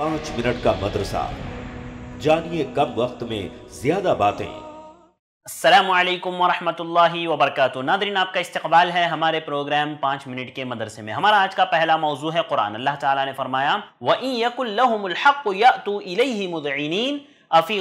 पाँच मिनट का मदरसा। जानिए कम वक्त में ज़्यादा बातें। असलकम वरहमतुल्लाहि वबरकातुहू। नादरीन, आपका इस्तकबाल है हमारे प्रोग्राम पाँच मिनट के मदरसे में। हमारा आज का पहला मौजू है कुरान। अल्लाह ताला ने फरमाया व यकुल्लहुमुलहक़ इलैहि मुदईनीन अफ़ी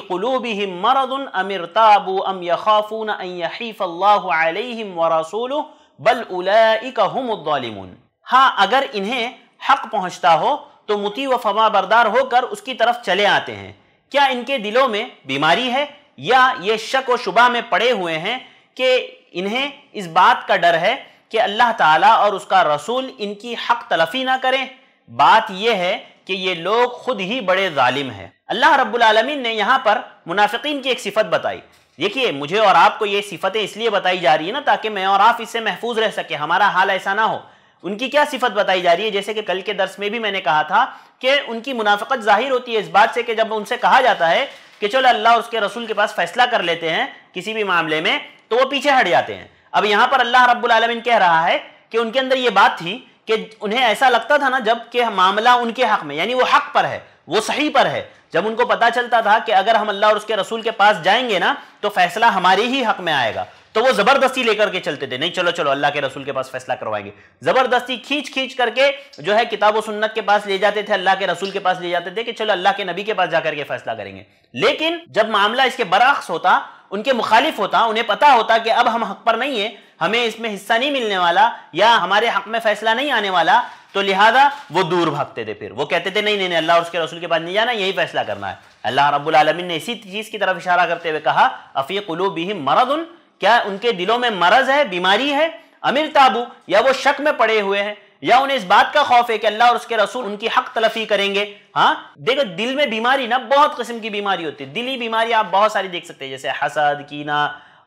हुमुज़्ज़ालिमून हाँ अगर इन्हें हक पहुँचता हो तो मुती व फमा बरदार होकर उसकी तरफ़ चले आते हैं। क्या इनके दिलों में बीमारी है? या ये शक व शुबा में पड़े हुए हैं कि इन्हें इस बात का डर है कि अल्लाह ताला और उसका रसूल इनकी हक तलफी ना करें? बात यह है कि ये लोग खुद ही बड़े ालिम हैं। अल्लाह रब्बुल आलमीन ने यहाँ पर मुनाफिकीन की एक सिफत बताई। देखिए, मुझे और आपको ये सिफतें इसलिए बताई जा रही है ना ताकि मैं और आप इससे महफूज रह सके। हमारा हाल ऐसा ना हो। उनकी क्या सिफत बताई जा रही है? जैसे कि कल के दर्स में भी मैंने कहा था कि उनकी मुनाफत ज़ाहिर होती है इस बात से कि जब उनसे कहा जाता है कि चलो अल्लाह उसके रसूल के पास फैसला कर लेते हैं किसी भी मामले में तो वो पीछे हट जाते हैं। अब यहाँ पर अल्लाह रब्बुल आलमीन कह रहा है कि उनके अंदर ये बात थी कि उन्हें ऐसा लगता था ना जब कि मामला उनके हक में, यानी वो हक पर है, वो सही पर है। जब उनको पता चलता था कि अगर हम अल्लाह और उसके रसूल के पास जाएँगे ना तो फैसला हमारे ही हक में आएगा। तो वो ज़बरदस्ती लेकर के चलते थे। नहीं, चलो चलो, अल्लाह के रसूल के पास फैसला करवाएँगे। ज़बरदस्ती खींच खींच करके जो है किताब सुन्नत के पास ले जाते थे, अल्लाह के रसूल के पास ले जाते थे कि चलो, अल्लाह के नबी के पास जाकर के फैसला करेंगे। लेकिन जब मामला इसके बरक्स होता, उनके मुखालिफ होता, उन्हें पता होता कि अब हम हक पर नहीं है, हमें इसमें हिस्सा नहीं मिलने वाला या हमारे हक में फैसला नहीं आने वाला तो लिहाजा वो दूर भागते थे फिर। वो कहते थे नहीं नहीं, अल्लाह और उसके रसूल के पास नहीं जाना, यही फैसला करना है। अल्लाह रब्बुल आलमीन ने इसी चीज़ की तरफ़ इशारा करते हुए कहा, अफी कुलूबिहिम मरदुन क्या उनके दिलों में मरज है, बीमारी है? अमीर ताबू, या वो शक में पड़े हुए हैं? या उन्हें इस बात का खौफ है कि अल्लाह और उसके रसूल उनकी हक तलफी करेंगे? हाँ? देखो, दिल में बीमारी ना, बहुत किस्म की बीमारी होती है। दिली बीमारी आप बहुत सारी देख सकते हैं, जैसे हसद, कीना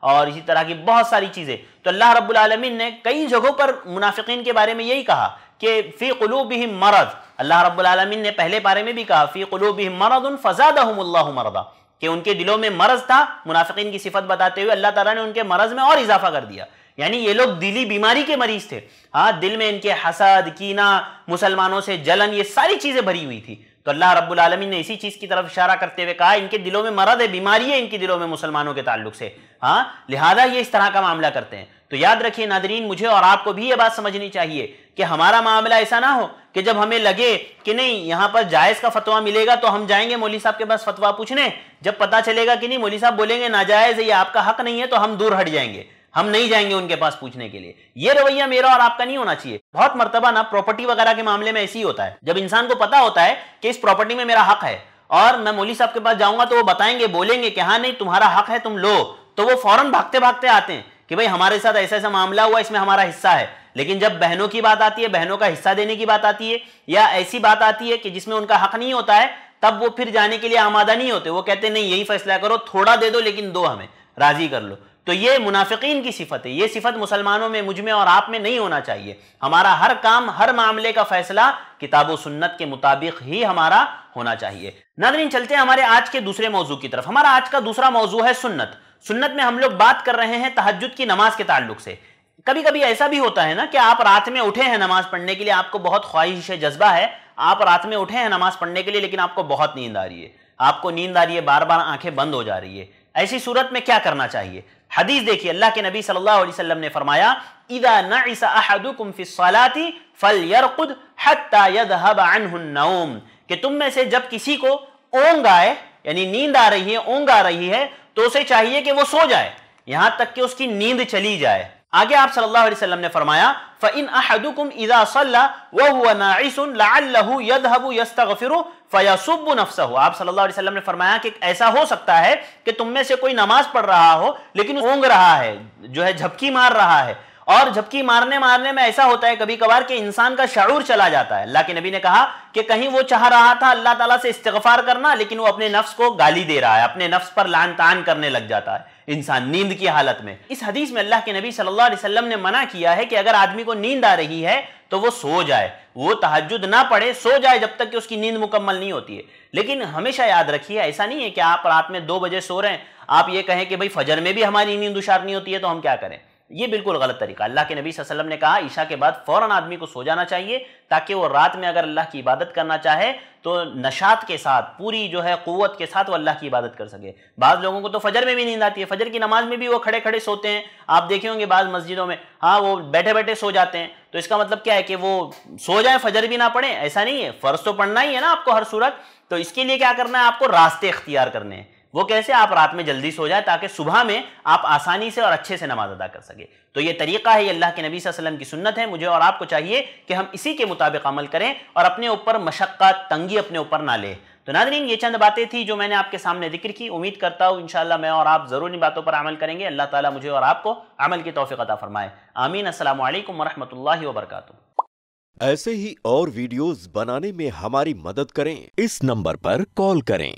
और इसी तरह की बहुत सारी चीज़ें। तो अल्लाह रब्बुल ने कई जगहों पर मुनाफिकीन के बारे में यही कहा कि फ़ी क़ुलूबिहिम मरद। अल्लाह रब्बुल आलमीन ने पहले बारे में भी कहा, फ़ी कलूब क़ुलूबिहिम मरदुन फ़ज़ादहुमुल्लाहु मरदा। कि उनके दिलों में मरज था, मुनाफिकीन की सिफत बताते हुए अल्लाह ताला ने उनके मरज में और इजाफा कर दिया। यानी ये लोग दिली बीमारी के मरीज़ थे। हाँ दिल में इनके हसद, कीना, मुसलमानों से जलन, ये सारी चीज़ें भरी हुई थी। तो अल्लाह रब्बुल आलमीन ने इसी चीज़ की तरफ़ इशारा करते हुए कहा, इनके दिलों में मरद है, बीमारी है इनके दिलों में मुसलमानों के ताल्लुक से। हाँ लिहाजा ये इस तरह का मामला करते हैं। तो याद रखिए नादरीन, मुझे और आपको भी ये बात समझनी चाहिए कि हमारा मामला ऐसा ना हो कि जब हमें लगे कि नहीं, यहाँ पर जायज़ का फतवा मिलेगा तो हम जाएँगे मौली साहब के पास फतवा पूछने। जब पता चलेगा कि नहीं मौली साहब बोलेंगे, नाजायज़ ये आपका हक नहीं है तो हम दूर हट जाएँगे। हम नहीं जाएँगे उनके पास पूछने के लिए। ये रवैया मेरा और आपका नहीं होना चाहिए। बहुत मरतबा ना प्रॉपर्टी वगैरह के मामले में ऐसी ही होता है। जब इंसान को पता होता है कि इस प्रॉपर्टी में मेरा हक है और मैं मौली साहब के पास जाऊँगा तो वो बताएँगे, बोलेंगे कि हाँ नहीं, तुम्हारा हक है, तुम लो। तो वो फ़ौरन भागते भागते आते हैं। कि भाई हमारे साथ ऐसा ऐसा मामला हुआ, इसमें हमारा हिस्सा है। लेकिन जब बहनों की बात आती है, बहनों का हिस्सा देने की बात आती है, या ऐसी बात आती है कि जिसमें उनका हक नहीं होता है, तब वो फिर जाने के लिए आमादा नहीं होते। वो कहते नहीं, यही फैसला करो, थोड़ा दे दो, लेकिन दो हमें, राज़ी कर लो। तो ये मुनाफिकीन की सिफत है। ये सिफत मुसलमानों में, मुझमें और आप में नहीं होना चाहिए। हमारा हर काम, हर मामले का फैसला किताब सुन्नत के मुताबिक ही हमारा होना चाहिए। नादरीन चलते हैं हमारे आज के दूसरे मौजू की तरफ़। हमारा आज का दूसरा मौजू है सुन्नत। सुन्नत में हम लोग बात कर रहे हैं तहजद की नमाज़ के ताल्लुक से। कभी कभी ऐसा भी होता है ना कि आप रात में उठे हैं नमाज़ पढ़ने के लिए, आपको बहुत ख्वाहिश है, जज्बा है। आप रात में उठे हैं नमाज़ पढ़ने के लिए, लेकिन आपको बहुत नींद आ रही है। आपको नींद आ रही है बार बार आँखें बंद हो जा रही है। ऐसी सूरत में क्या करना चाहिए? हदीस देखिए, अल्लाह के नबी सल्लल्लाहु अलैहि वसल्लम ने फरमाया इदा कि तुम में से जब किसी को ओंग आए, यानी नींद आ रही है ओंग आ रही है तो उसे चाहिए कि वो सो जाए। यहाँ तक कि उसकी नींद चली जाए। आगे आप सल्लल्लाहु अलैहि वसल्लम ने फरमाया, फ़इन अहदुकुम इज़ा सल्ला व हुवा नाइसुन लअल्लहु यदहबु यस्तगफिरु फयसुब्बु आप सल्लल्लाहु अलैहि वसल्लम ने फरमाया कि ऐसा हो सकता है कि तुम में से कोई नमाज़ पढ़ रहा हो, लेकिन ओंग रहा है, जो है झपकी मार रहा है। और झपकी मारने मारने में ऐसा होता है कभी कभार कि इंसान का शऊर चला जाता है। अल्लाह के नबी ने कहा कि कहीं वो चाह रहा था अल्लाह ताला से इस्तगफार करना, लेकिन वो अपने नफ्स को गाली दे रहा है, अपने नफ्स पर लान तान करने लग जाता है। इंसान नींद की हालत में। इस हदीस में अल्लाह के नबी सल्लल्लाहु अलैहि वसल्लम ने मना किया है कि अगर आदमी को नींद आ रही है तो वो सो जाए। वो तहजद ना पढ़े, सो जाए जब तक कि उसकी नींद मुकम्मल नहीं होती है। लेकिन हमेशा याद रखिए, ऐसा नहीं है कि आप रात में दो बजे सो रहे हैं। आप ये कहें कि भाई फजर में भी हमारी नींद उशार नहीं होती है तो हम क्या करें? ये बिल्कुल गलत तरीका। अल्लाह के नबी वसल्लम ने कहा, ईशा के बाद फ़ौरन आदमी को सो जाना चाहिए, ताकि वो रात में अगर अल्लाह की इबादत करना चाहे तो नशात के साथ, पूरी जो है क़ुत के साथ वो अल्लाह की इबादत कर सके। बाद लोगों को तो फजर में भी नींद आती है। फजर की नमाज़ में भी वो खड़े खड़े सोते हैं। आप देखे होंगे बाद मस्जिदों में हाँ वो बैठे बैठे सो जाते हैं। तो इसका मतलब क्या है कि वो सो जाए, फजर भी ना पढ़े ऐसा नहीं है। फ़र्ज़ तो पढ़ना ही है ना आपको हर सूरत। तो इसके लिए क्या करना है आपको? रास्ते इख्तियार करने हैं। वो कैसे आप रात में जल्दी सो जाए ताकि सुबह में आप आसानी से और अच्छे से नमाज़ अदा कर सके? तो ये तरीका है, ये अल्लाह के नबी वसल्लम की सुन्नत है। मुझे और आपको चाहिए कि हम इसी के मुताबिक अमल करें और अपने ऊपर मशक्क़त, तंगी अपने ऊपर ना लें। तो नादरीन ये चंद बातें थी जो मैंने आपके सामने ज़िक्र की। उम्मीद करता हूँ, इंशाल्लाह मैं और आप ज़रूर इन बातों पर अमल करेंगे। अल्लाह ताला मुझे और आपको अमल की तोफ़ी अता फरमाए। आमीन। असल वरहमल वबरक ऐसे ही और वीडियोस बनाने में हमारी मदद करें। इस नंबर पर कॉल करें।